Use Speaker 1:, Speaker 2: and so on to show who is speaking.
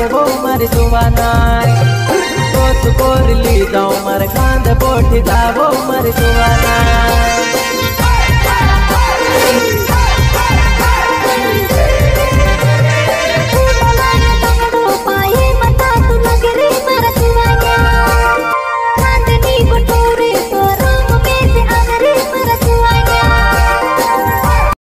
Speaker 1: पहाड़ो पाए मता तो कोरली जाओ मर कांद बोठी जावो मर